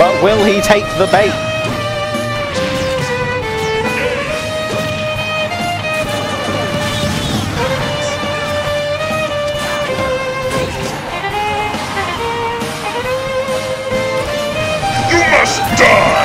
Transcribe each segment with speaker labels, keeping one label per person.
Speaker 1: But will he take the bait?
Speaker 2: You must die!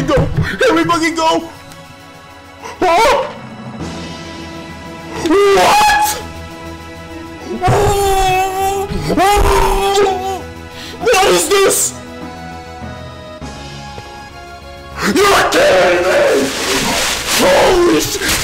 Speaker 3: Fucking go! Here we fucking go! What? What is this? You're kidding me! Holy shit!